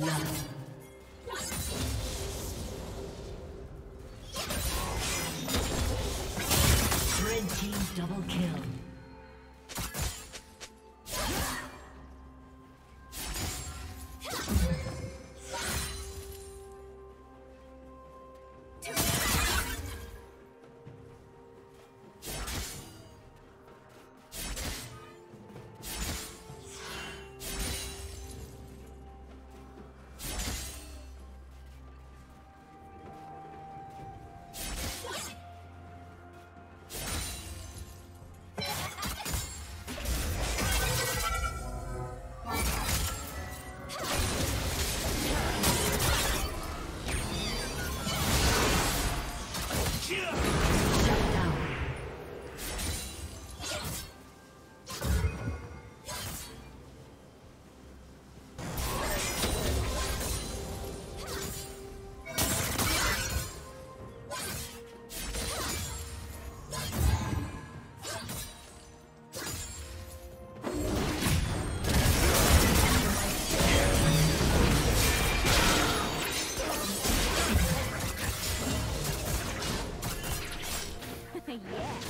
First blood.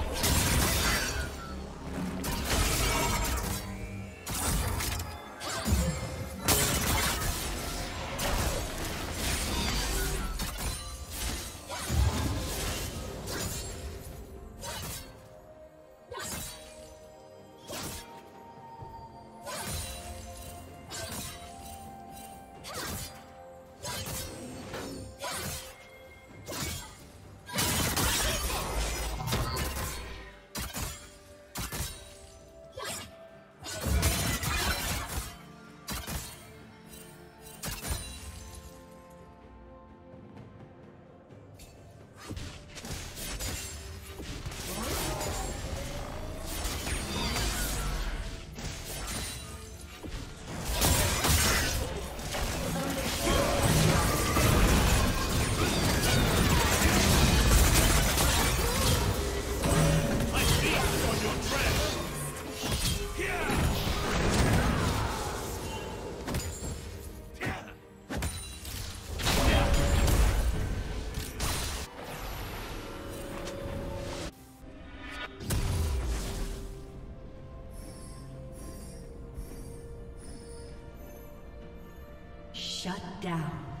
Shut down.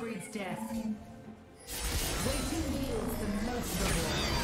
Breeds death. Waiting yields the most reward.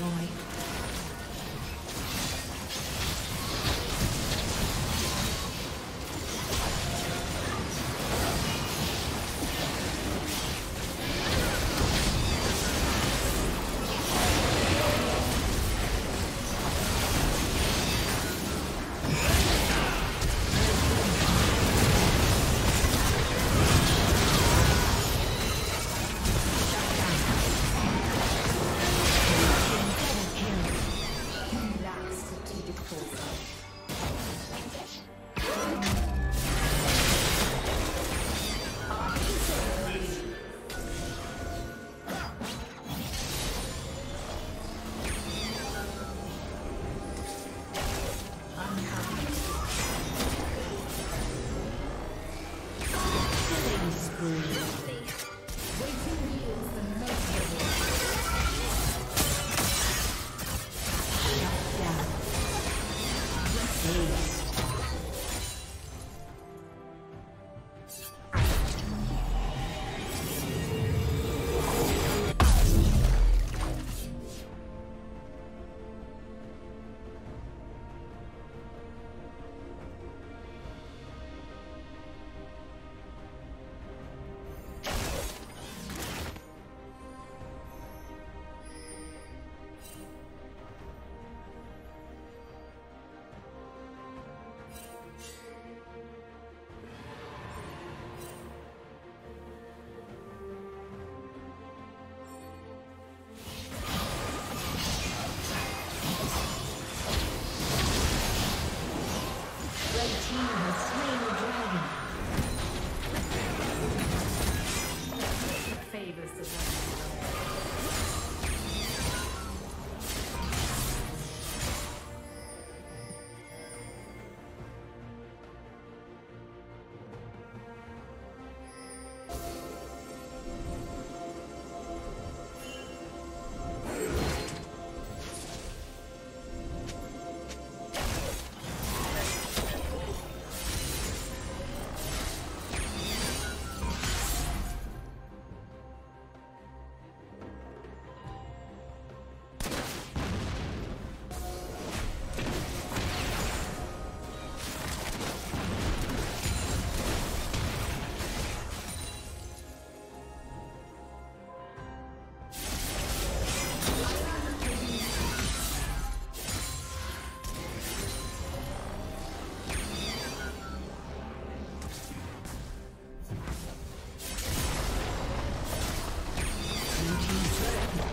Destroyed.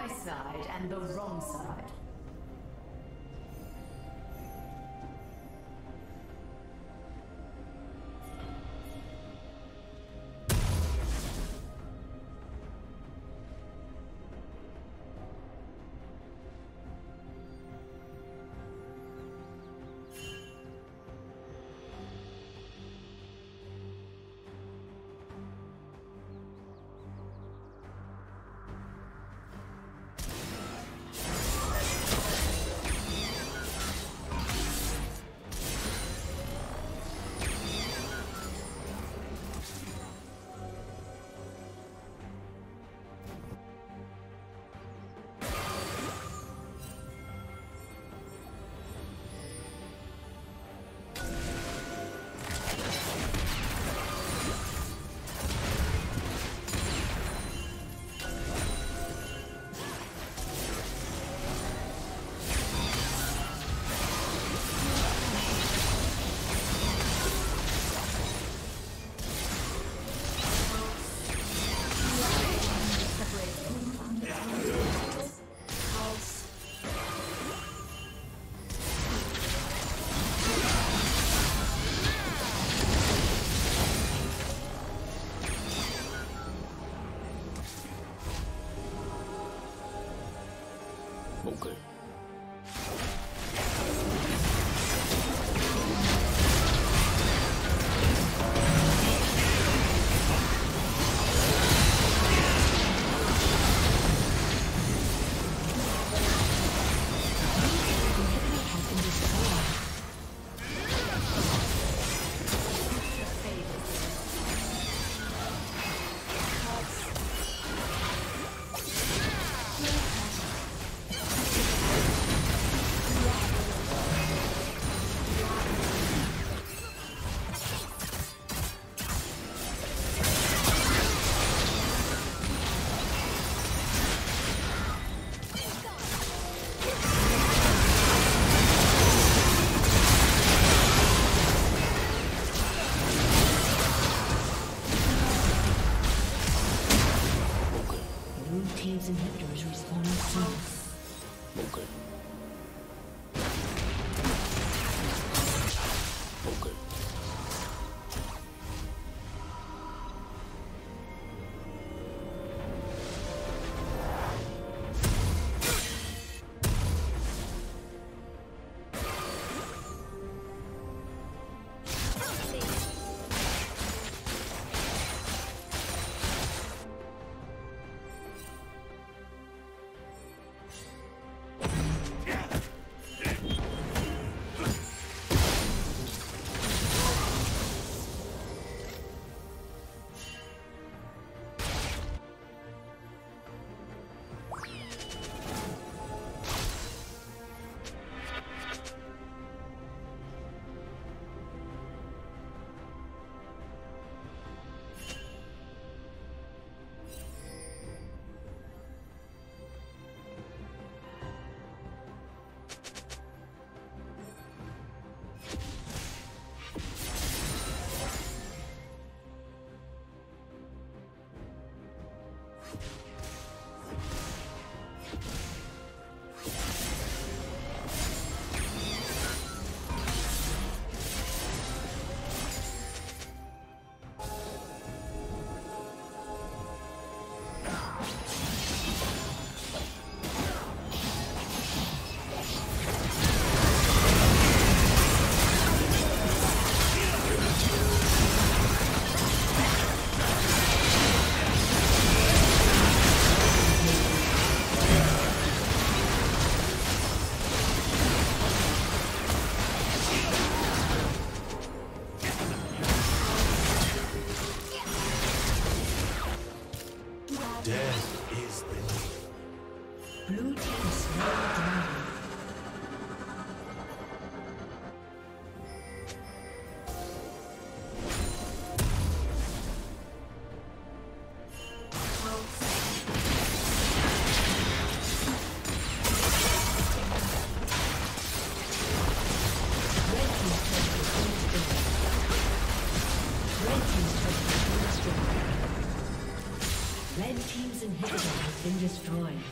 And the wrong Running, running.